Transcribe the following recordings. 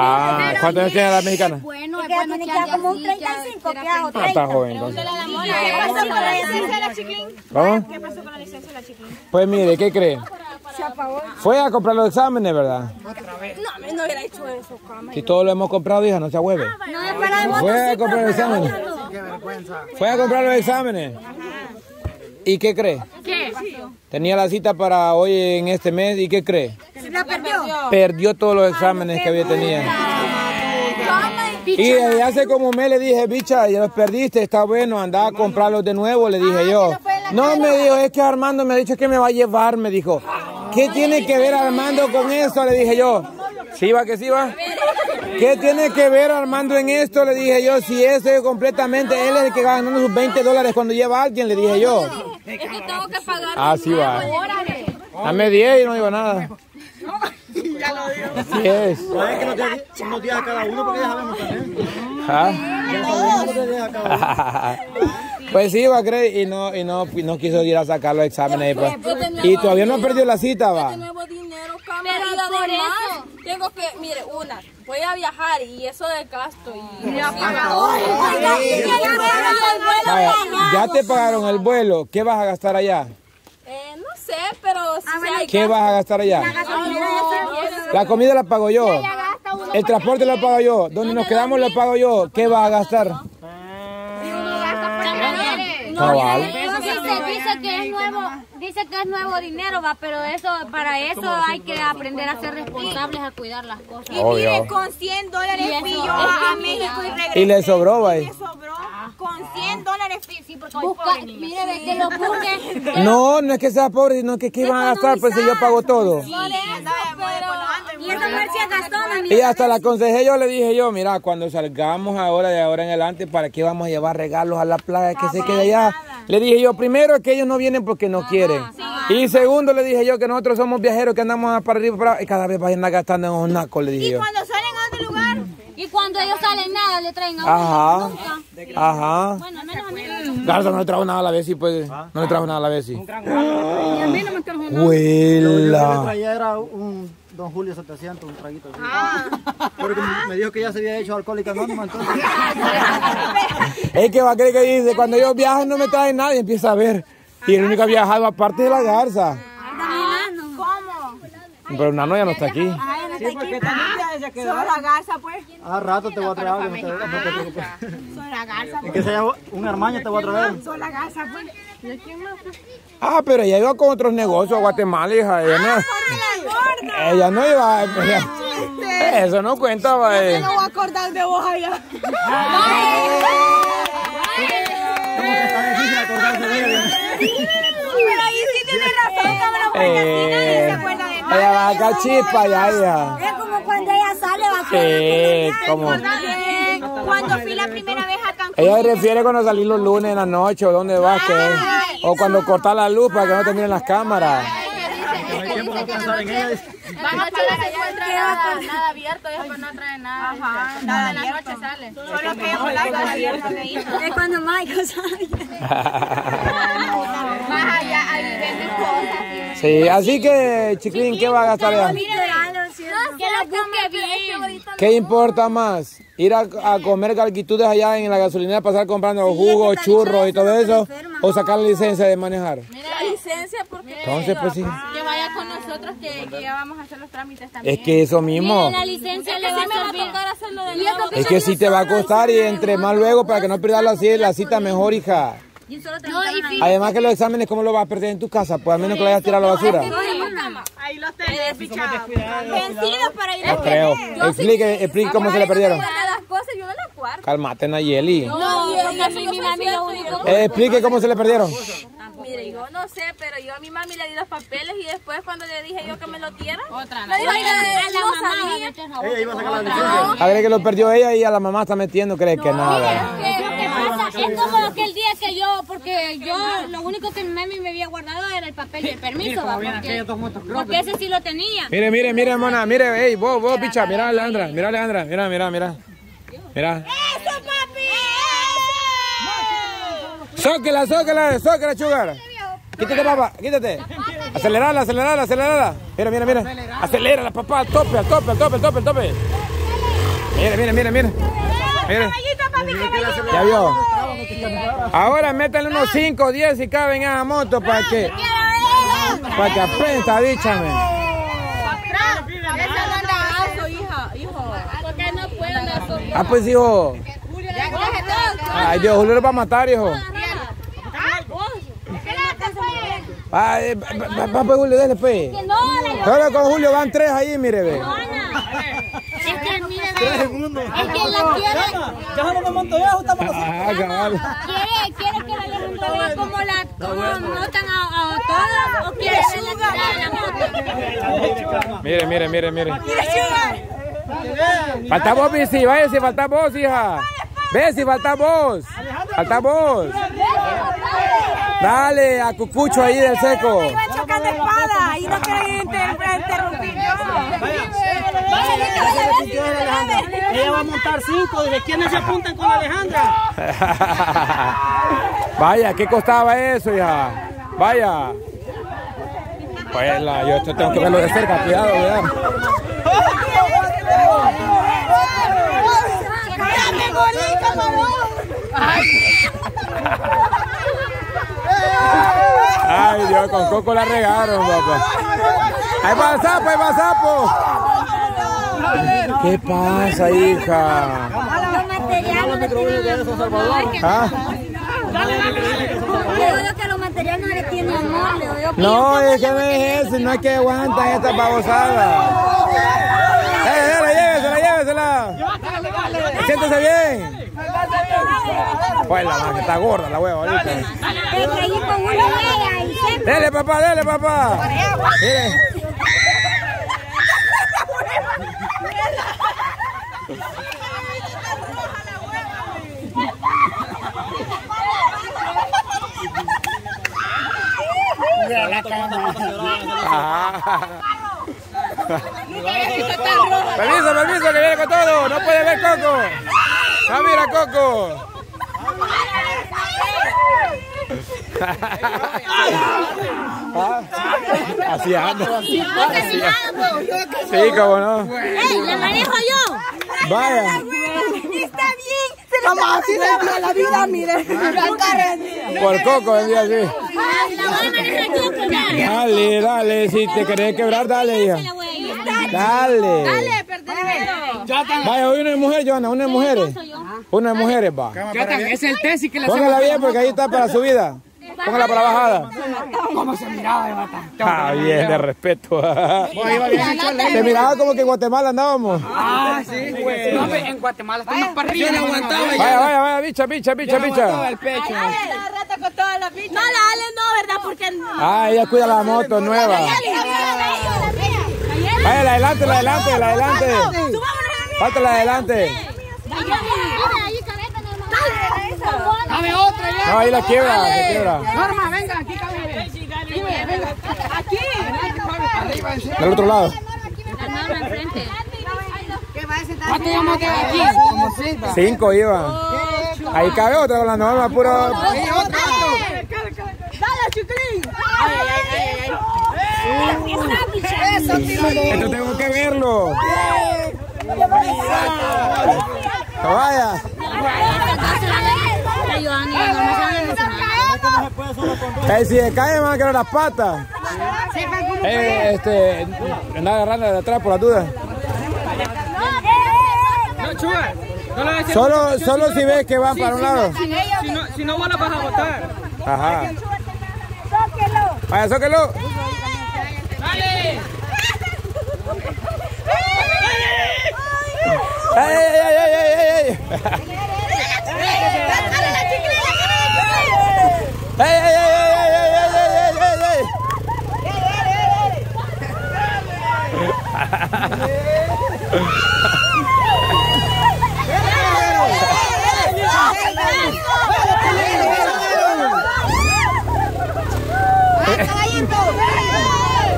Ah, ¿cuántos años tiene la mexicana? Bueno, Es ya tiene que como un 35, que hago Ah, está joven entonces. ¿Qué pasó con la licencia de la chiquín? ¿Cómo? ¿Qué pasó con la licencia de la chiquín? Pues mire, ¿qué cree? Fue a comprar los exámenes, ¿verdad? No, no hubiera hecho eso, cama. Si todos lo hemos comprado, hija, no se hueve. No, es para de Fue a comprar los exámenes. Fue a comprar los exámenes. ¿Y qué cree? ¿Qué? Tenía la cita para hoy en este mes y ¿qué cree? ¿Se la perdió? Perdió todos los exámenes que había tenido. Y desde hace como un mes le dije, bicha, ya los perdiste, está bueno, anda a comprarlos de nuevo, le dije yo. No, me dijo, es que Armando me ha dicho que me va a llevar, me dijo. ¿Qué tiene que ver Armando con eso? Le dije yo. ¿Sí va que sí va? ¿Qué tiene que ver Armando en esto? Le dije yo, si ese completamente, él es el que va ganando sus 20 dólares cuando lleva a alguien, le dije yo. Es que tengo que pagar. Ah, sí va. Dame 10 y no digo nada. Así es. ¿Sabes que nos deja unos días a cada uno? Porque ya sabemos también. ¿Ah? Ya sabemos los días a cada uno. Pues sí, va a creer, y no, y no, y no quiso ir a sacar los exámenes. pues. Y todavía no perdió la cita, va. dinero, cámara. eso. Tengo que, mire, una, voy a viajar y eso de gasto y... Ya te pagaron el vuelo, ¿qué vas a gastar allá? No sé, pero si hay ¿Qué vas a gastar allá? La comida la pago yo. El transporte lo pago yo. Donde nos quedamos lo pago yo. ¿Qué vas a gastar? Cabal. Dice, dice que es nuevo, dice que es nuevo dinero, va, pero eso, para eso hay que aprender a ser responsables, a cuidar las cosas. Obvio. Con 100 dólares Y fui yo a México y regresé. Y le sobró, va. Me sobró. Con 100 dólares fui. Sí, porque soy Busca, pobre niña. mire, ve que lo busque. No, no es que sea pobre, sino que ¿qué van a gastar? Pues si yo pago todo. Por eso, pero... Y esa gastó, Y hasta la aconsejé yo, le dije yo, mira, cuando salgamos ahora de ahora en adelante, ¿para qué vamos a llevar regalos a la playa que se quede allá? Le dije yo, primero que ellos no vienen porque no quieren. Y segundo le dije yo que nosotros somos viajeros que andamos para arriba y para abajo, y cada vez vayan a gastando en un naco, le dije yo. Cuando salen a otro lugar, Y cuando ellos salen nada, le traen a Ajá, uno. Nunca. ajá. Bueno, al menos a mí Garza no le trajo nada a la vez, pues. No le trajo nada a la vez, sí. a mí no me trajo Lo que le Huela. traía era un Don Julio 700, un traguito. así. Porque me dijo que ya se había hecho alcohólica anónima, entonces. Es que va a creer que dice, cuando ellos viajan no me traen nada y empieza a ver. Y el único que ha viajado aparte de la garza. ¿cómo? Pero Nano ya no está aquí. Sí, porque también Solo la garza, pues. A rato te voy a traer algo, preocupes. Solo la garza, Es que sea un hermano te voy a traer. solo la garza, pues. Ah, pero ella iba con otros negocios a Guatemala, hija. Ella no, ella no iba. ella- eso no cuenta, va. eh. No voy a acordar de vos allá. Como que está difícil acordarse de ella. Pero ahí sí tienes razón, cabrón. Eh, nada. Ella va a sacar chispa ya, hija. Es como cuando ella sale, va a Sí, como. Cuando fui la primera vez a Cancún. Ella se refiere cuando salís los lunes en la noche o dónde vas, que O cuando cortas la luz para que no te miren las cámaras. Ella. Van a pagar allá entra nada, nada abierto, y después no trae nada. Ajá, nada en la noche sale. Solo que ella la abierta. Es cuando Michael sale. Más allá, ahí venden. Sí, así que, chiquín, ¿qué va a gastar allá? Que lo busque bien. ¿Qué importa más? ¿Ir a, a comer galguitudes allá en la gasolinera, pasar comprando jugos, churros y todo eso? ¿O sacar la licencia de manejar? Mira la licencia porque Entonces, pues sí. que vaya con nosotros que, que ya vamos a hacer los trámites también. Es que eso mismo. La licencia le va a tocar hacerlo de nuevo. Es que sí te va a costar y entre más luego para que no pierdas la cita mejor, hija. No, y Además que los exámenes, ¿cómo lo vas a perder en tu casa? Pues al menos que lo vayas a tirar a la basura. Ahí los tenés, Vencidos para ir No creo. Explique, explique cómo se le perdieron. la. Cálmate, Nayeli. no, porque a mí mi mami lo único que... Explique cómo se le perdieron. Mire, yo no sé, pero yo a mi mami le di los papeles y después cuando le dije yo que me lo diera, Otra, me dijo que a la no mamá a. Ella iba a sacar la licencia. Agree que lo perdió ella y a la mamá está metiendo, cree que nada. Es como aquel día que yo, porque yo lo único que mi mami me había guardado era el papel de permiso, ¿va? porque, porque ese sí lo tenía. Mire, mire, mire, mona, mire, hey, vos, vos, picha, mira, Alejandra, mira, Alejandra, mira, mira, mira. Mira. ¡Eso, papi! Zóquela, zóquela, zóquela, chugar. Quítate, papá, quítate. Acelerala, acelerala, acelerala. Mira, mira, mira. Acelérala, papá, al tope, al tope, al tope, al tope, al tope. Mire, mire, mire, mire. Mire. Ya vio. Ahora métanle unos 5 o 10 si caben en esa moto para que. Para que aprenda, díchame. Ah, pues hijo. Ay, Dios, Julio lo va a matar, hijo. Ay, va, va, pues Julio, déle, pues. Solo con Julio van tres ahí, mire, ve. Es que, mire, es que la quiere. Ya no me monto yo, estamos Ah, cabal. Quiere, quiere que la vea como la como notan a, a todas o quiere verla la moto. Mire, mire, mire, mire. Falta vos, Bici, vaya si falta vos, hija. Ve si falta vos. Falta vos. Dale a Cucucho ahí del seco. Chocando espada y no quieren interrumpir Ella va a montar cinco. ¿De quiénes se apuntan con Alejandra? Vaya, ¿qué costaba eso, hija? Vaya. Pues la, yo esto tengo que verlo de cerca, cuidado, cuidado. Ay, Dios, con Coco la regaron, papá. Ahí va el sapo, ahí va el sapo. ¿Qué pasa, hija? Los materiales no tienen ¿Ah? No es que no es eso, no es que aguantan esta babosada. ¡Eh, dale, llévesela, llévesela! Siéntese bien. Pues la que está gorda la hueva ahorita. Con una Dele, papá, dele, papá. Mire. Ajá. Permiso, permiso, que viene con todo. No puede ver Coco. No mira Coco. Ah, Así anda. Así anda. Sí, cómo no. ¡Ey, le manejo yo! Vaya. Está bien. Vamos así se la vida, mire. Por Coco vendía así. La voy a manejar yo, dale. Dale. Si te querés quebrar, dale, hija. La voy a ir. Dale. Dale, perdón. Vaya, hoy una de mujeres, Joana, una de mujeres. Una de mujeres, va. Es el tesis que le Póngala bien porque ahí está para subida. Póngala para bajada. ¿Cómo se miraba de bata? Ah, bien, de respeto. Te miraba como que en Guatemala andábamos. Ah, sí, güey. No, en Guatemala estamos para arriba. No Vaya, vaya, vaya, bicha, bicha, bicha, bicha. el pecho. La con. No, la Ale no, ¿verdad? Porque... Ah, ella cuida la moto nueva. Vaya, la adelante, la adelante, la adelante. Falta la adelante. Dame otra ya. No, ahí la quiebra, se quiebra. Norma, venga, aquí venga. Aquí. Arriba, Del otro lado. ¿Cuánto llevamos de aquí? Como seis. va. Cinco iban. Ahí cabe otra con la norma, puro. Sí, otra. Dale, chiquilín. Esto tengo que verlo. Vaya. Eh, si se cae, me van a quedar las patas. Eh, este, anda agarrando de atrás por las dudas. No, des el- Solo, solo si ves que van para un lado. Si no, si vas a botar. Ajá. Vaya, sóquelo. ¡Ey, ey, ey, ey, ey, ¡Ey, ey, ey, ey, ey, ey, ey, ey!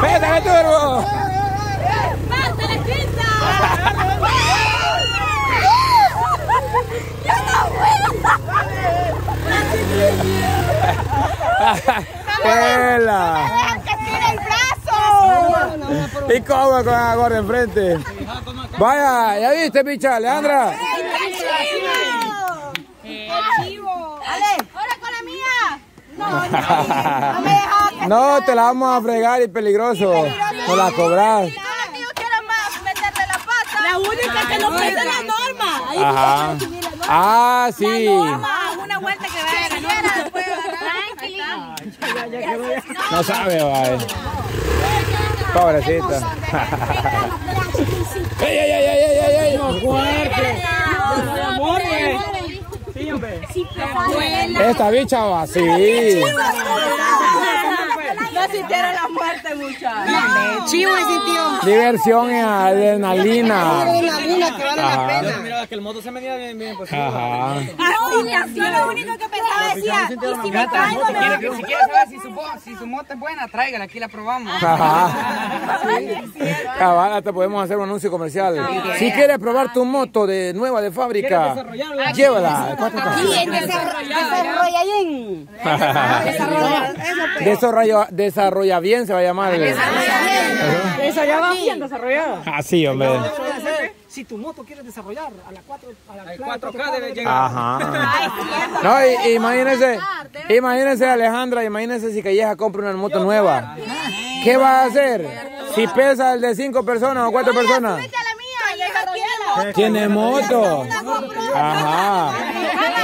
¡Pégale turbo! ¡Pásale. ¡Pela! ¡Que tire el brazo! ¿Y cómo con la gorra enfrente? Vaya, ya viste, picha, Alejandra. ¡Ahora con la mía! No, te la vamos a fregar y peligroso. No la cobras. No, que yo quiero más meterle la pata. La única que no presta la norma. Ahí Ajá. Ah, sí. Haz una vuelta que vaya a ganar. después agarrar. No sabe, vaya. Pobrecita. ¡Ey, ey, ey, ey, ey, ey! Amor, güey. Sí, hombre. Esta bicha va así. No sintieron la muerte, muchachos. Chivo sintió. Diversión y adrenalina. Adrenalina que vale la pena. Mira, que el moto se venía bien, bien, pues. Ajá. Yo lo único que pensaba decía, y si me caigo, me va a Si quieres saber si su, si su moto es buena, tráigala, aquí la probamos. Ajá. Cabal, hasta podemos hacer un anuncio comercial. Si quieres probar tu moto de nueva de fábrica, llévala. Desarrolladín. Desarrolla, desarrolla bien se va a llamar. Eso ya va bien desarrollado. Así, hombre. Si tu moto quieres desarrollar a las 4 a las 4K debe llegar. Ajá. No, y, imagínense, imagínense Alejandra, imagínense si Calleja compra una moto nueva. ¿Qué va a hacer? Si pesa el de cinco personas o cuatro personas. Tiene moto. Ajá.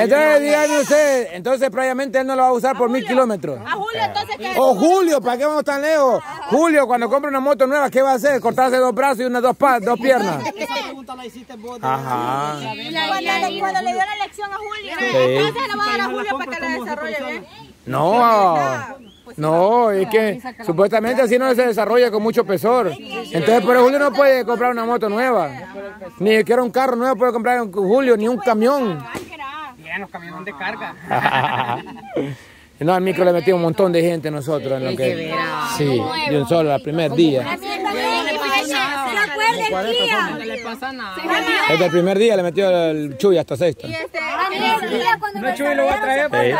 Entonces, díganme usted, entonces previamente él no lo va a usar por mil kilómetros. A Julio, entonces, ¿qué? O Julio, ¿para qué vamos tan lejos? Julio, cuando compre una moto nueva, ¿qué va a hacer? Cortarse dos brazos y unas dos, dos piernas. Esa pregunta la hiciste vos. Ajá. Cuando le, dio la lección a Julio. Entonces le va a dar a Julio para que la desarrolle bien. No, no, es que supuestamente así no se desarrolla con mucho pesor. Entonces, pero Julio no puede comprar una moto nueva. Ni siquiera un carro nuevo puede comprar un Julio, ni un camión. Bien, los camiones de carga. No, al micro le metí un montón de gente nosotros en lo que... Sí, de un solo, el primer día. No le pasa nada. Desde el primer día le metió el chuy hasta sexta. El día cuando me Chuy lo voy a traer.